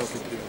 Gracias.